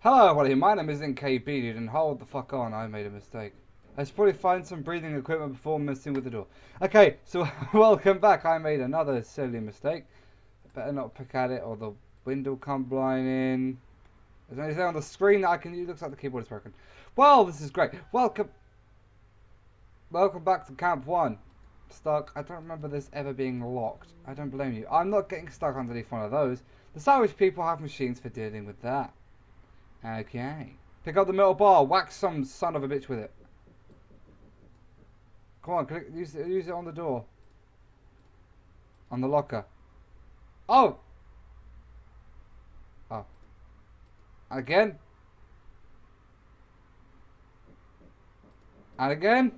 Hello everybody, my name is NKB dude and hold the fuck on, I made a mistake. I should probably find some breathing equipment before messing with the door. Okay, so welcome back, I made another silly mistake. Better not pick at it or the window come blind in. Is there anything on the screen that I can use? Looks like the keyboard is broken. Well, this is great. Welcome Welcome back to Camp 1. Stuck. I don't remember this ever being locked. I don't blame you. I'm not getting stuck underneath one of those. The Irish people have machines for dealing with that. Okay. Pick up the metal bar. Whack some son of a bitch with it. Come on, click, use, it, use it on the door. On the locker. Oh! Oh. And again. And again.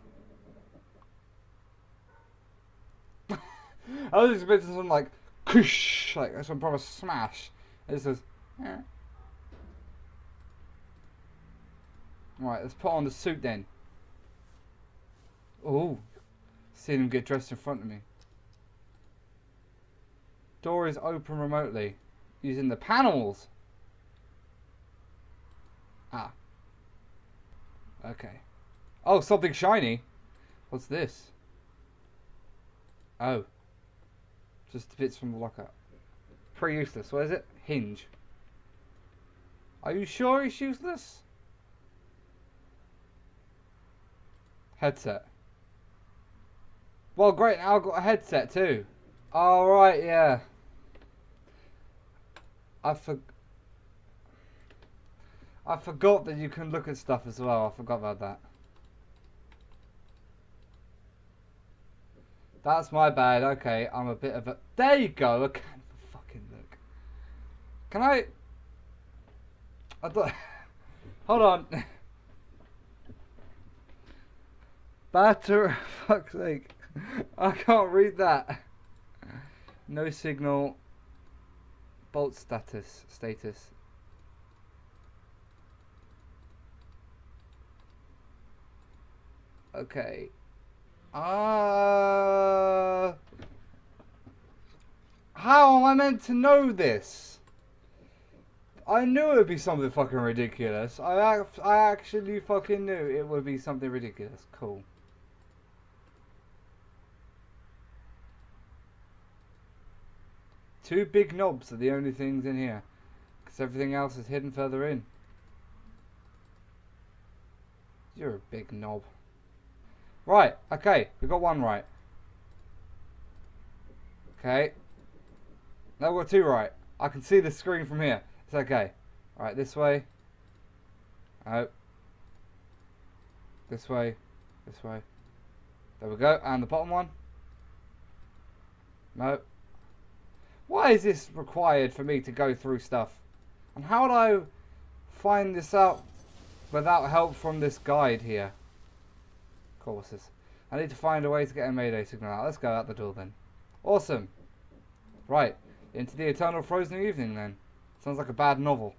I was expecting something like, kush, like some proper smash. It says, eh. Right, let's put on the suit then. Oh, seeing him get dressed in front of me. Door is open remotely using the panels. Ah. Okay. Oh, something shiny. What's this? Oh. Just bits from the locker. Pretty useless. What is it? Hinge. Are you sure it's useless? Headset. Well, great. Now I've got a headset too. Oh, Alright, yeah. I for I forgot that you can look at stuff as well. I forgot about that. That's my bad. Okay, I'm a bit of a... There you go. I can't fucking look. Can I... I don't... Hold on. Batter... Fuck's sake. I can't read that. No signal. Bolt status. Status. Okay. Uh, how am I meant to know this? I knew it would be something fucking ridiculous. I, I actually fucking knew it would be something ridiculous. Cool. Two big knobs are the only things in here. Because everything else is hidden further in. You're a big knob. Right, okay, we got one right. Okay. Now we've got two right. I can see the screen from here. It's okay. Alright, this way. Oh. This way. This way. There we go. And the bottom one. No. Why is this required for me to go through stuff? And how would I find this out without help from this guide here? courses. I need to find a way to get a mayday signal out. Let's go out the door then. Awesome. Right. Into the eternal frozen evening then. Sounds like a bad novel.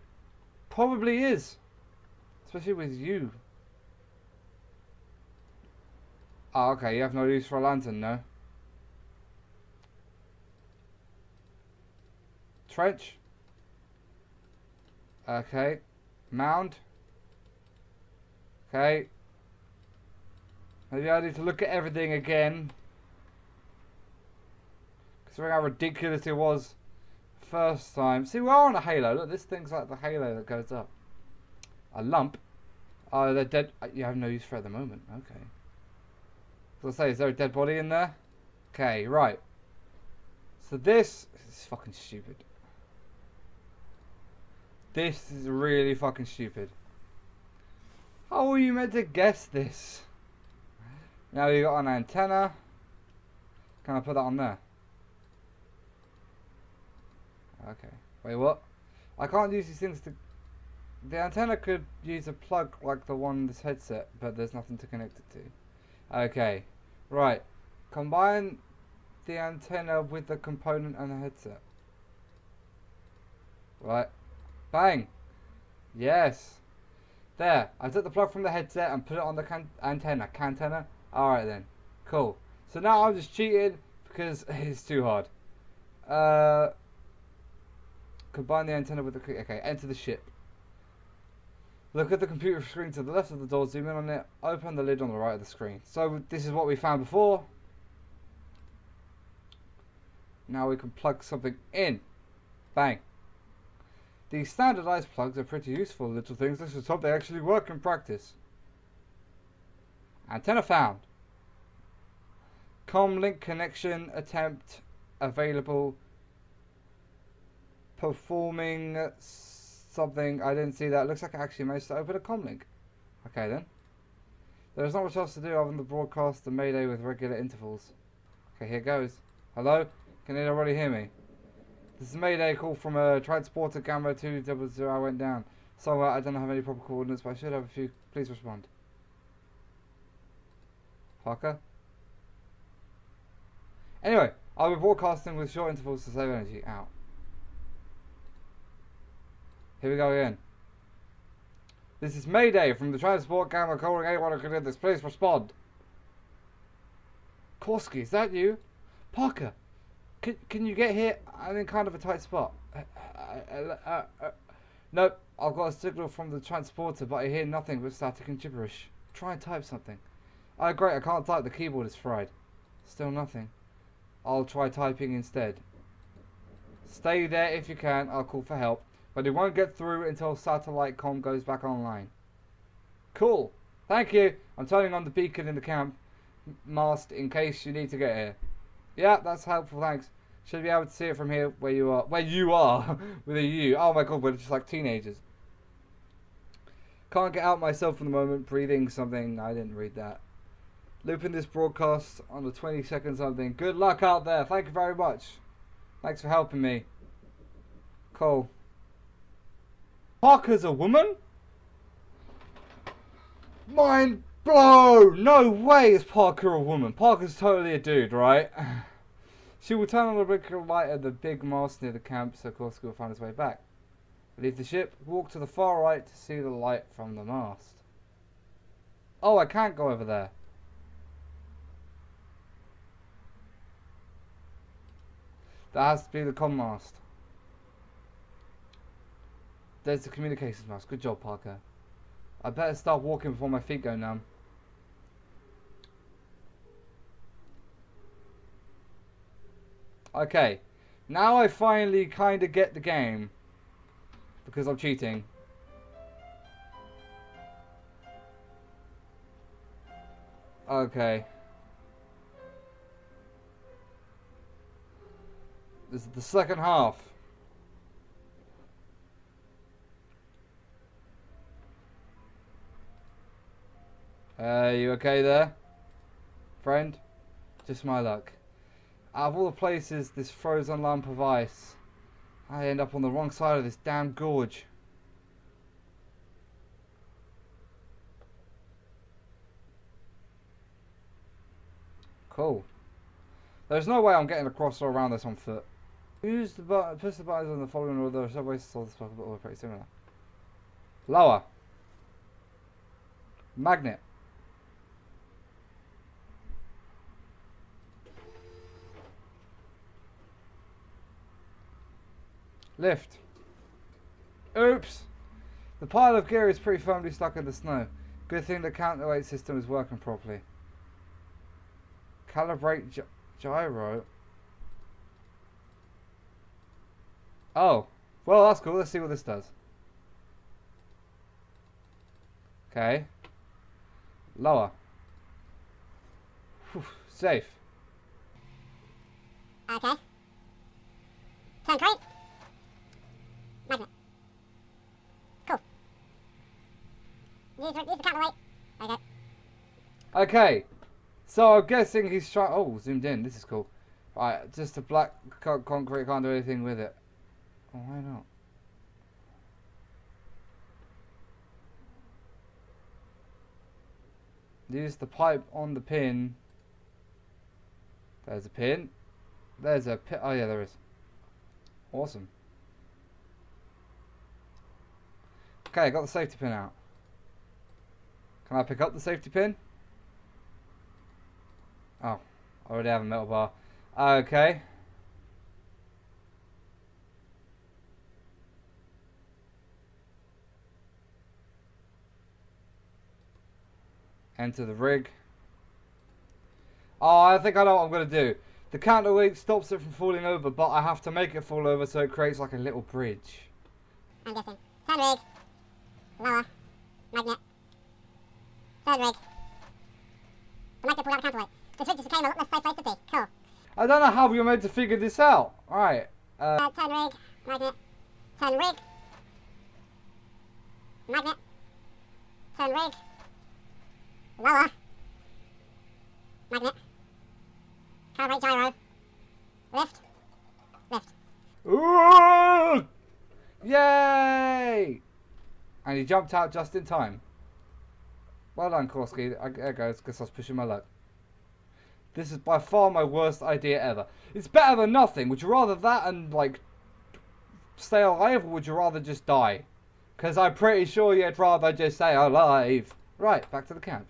Probably is. Especially with you. Oh, okay. You have no use for a lantern, no? Trench. Okay. Mound. Okay. Maybe I need to look at everything again. Considering how ridiculous it was first time. See, we are on a halo. Look, this thing's like the halo that goes up. A lump. Oh, they're dead. Uh, you have no use for it at the moment. Okay. As I say, is there a dead body in there? Okay, right. So this, this is fucking stupid. This is really fucking stupid. How are you meant to guess this? Now you got an antenna. Can I put that on there? Okay. Wait, what? I can't use these things to... The antenna could use a plug like the one in this headset, but there's nothing to connect it to. Okay. Right. Combine the antenna with the component and the headset. Right. Bang! Yes! There. I took the plug from the headset and put it on the can antenna. Cantenna. Alright then. Cool. So now I'm just cheating because it's too hard. Uh, combine the antenna with the... Okay, enter the ship. Look at the computer screen to the left of the door, zoom in on it, open the lid on the right of the screen. So this is what we found before. Now we can plug something in. Bang. These standardized plugs are pretty useful little things. Let's just hope they actually work in practice. Antenna found. Comlink connection attempt available. Performing something. I didn't see that. Looks like I actually managed to open a comlink. Okay then. There's not much else to do other than to broadcast the Mayday with regular intervals. Okay, here goes. Hello? Can already hear me? This is Mayday call from a transporter Gamma 200. I went down. So uh, I don't have any proper coordinates, but I should have a few. Please respond. Parker? Anyway, I'll be broadcasting with short intervals to save energy. Out. Here we go again. This is Mayday from the transport Gamma calling anyone who can hear this. Please respond. Korsky, is that you? Parker, can, can you get here? I'm in kind of a tight spot. Uh, uh, uh, uh, nope, I've got a signal from the transporter, but I hear nothing but static and gibberish. Try and type something. Oh, great, I can't type. The keyboard is fried. Still nothing. I'll try typing instead. Stay there if you can. I'll call for help. But it won't get through until satellite com goes back online. Cool. Thank you. I'm turning on the beacon in the camp mast in case you need to get here. Yeah, that's helpful, thanks. Should be able to see it from here where you are. Where you are! with a U. Oh my god, we're just like teenagers. Can't get out myself for the moment. Breathing something. I didn't read that. Looping this broadcast on the 22nd something. Good luck out there. Thank you very much. Thanks for helping me. Cool. Parker's a woman? Mind blow! No way is Parker a woman. Parker's totally a dude, right? she will turn on the blinker light at the big mast near the camp so Korsky will find his way back. Leave the ship, walk to the far right to see the light from the mast. Oh, I can't go over there. That has to be the com mast. There's the communications mast. Good job, Parker. I better start walking before my feet go numb. Okay. Now I finally kind of get the game. Because I'm cheating. Okay. This is the second half. Uh, you okay there? Friend? Just my luck. Out of all the places this frozen lump of ice, I end up on the wrong side of this damn gorge. Cool. There's no way I'm getting across or around this on foot. Use the button, push the buttons on the following order. Subways solve this but all pretty similar. Lower. Magnet. Lift. Oops. The pile of gear is pretty firmly stuck in the snow. Good thing the counterweight system is working properly. Calibrate gy gyro. Oh. Well, that's cool. Let's see what this does. Okay. Lower. Whew, safe. Okay. Turn right. Magnet. Cool. The. Okay. So I'm guessing he's trying. Oh, zoomed in. This is cool. Right, just a black co concrete. Can't do anything with it. Oh, why not? Use the pipe on the pin. There's a pin. There's a pin. Oh yeah, there is. Awesome. Okay, I got the safety pin out. Can I pick up the safety pin? Oh, I already have a metal bar. Okay. Enter the rig. Oh, I think I know what I'm going to do. The counterweight stops it from falling over, but I have to make it fall over so it creates like a little bridge. I'm guessing. Turn rig. Lower. Third rig. The magnet pulled out the counterweight. The switches became a lot less safe place to be. Cool. I don't know how we're meant to figure this out. Alright. Uh, Uh, turn rig. Magnet. Turn rig. Magnet. Turn rig. Lower. Magnet. Calibrate gyro. Lift. Lift. Ooh! Yay! And he jumped out just in time. Well done, Korsky. There goes. Guess I was pushing my luck. This is by far my worst idea ever. It's better than nothing. Would you rather that and, like, stay alive, or would you rather just die? Because I'm pretty sure you'd rather just stay alive. Right, back to the camp.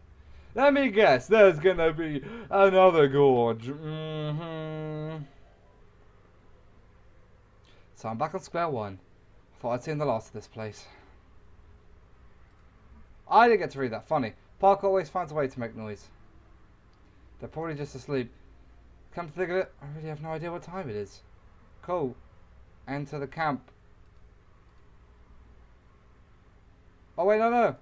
Let me guess, there's gonna be another gorge. Mm-hmm. So I'm back on square one. I Thought I'd seen the last of this place. I didn't get to read that. Funny. Park always finds a way to make noise. They're probably just asleep. Come to think of it, I really have no idea what time it is. Cool. Enter the camp. Oh wait, no, no.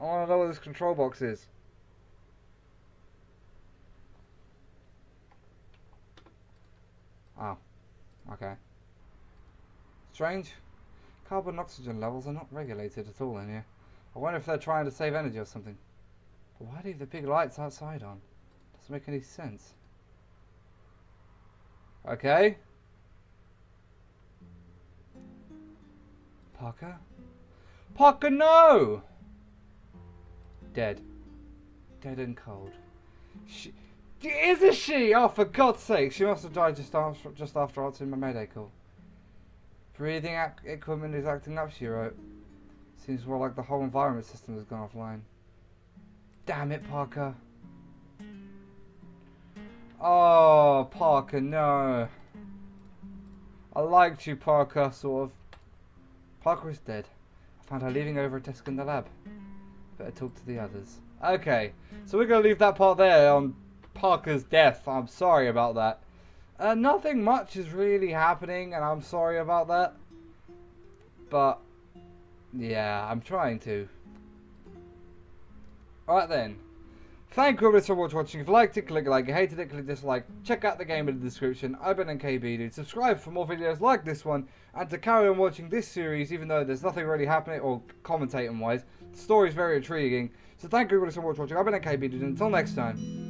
I want to know what this control box is. Oh. Okay. Strange. Carbon oxygen levels are not regulated at all in here. I wonder if they're trying to save energy or something. But why leave the big lights outside on? Doesn't make any sense. Okay. Parker? Parker, no! Dead. Dead and cold. She, is it she? Oh, for God's sake! She must have died just after, just after answering my mayday call. Breathing equipment is acting up, she wrote. Seems more like the whole environment system has gone offline. Damn it, Parker. Oh, Parker, no. I liked you, Parker, sort of. Parker is dead. I found her leaving over a desk in the lab. Better talk to the others. Okay, so we're going to leave that part there on Parker's death. I'm sorry about that. Uh, nothing much is really happening, and I'm sorry about that. But, yeah, I'm trying to. Alright then. Thank you everybody so much for watching. If you liked it, click like. If you hated it, click dislike. Check out the game in the description. I've been NKB dude. Subscribe for more videos like this one. And to carry on watching this series, even though there's nothing really happening, or commentating wise, the story's very intriguing. So thank you everybody so much for watching. I've been NKB dude. Until next time.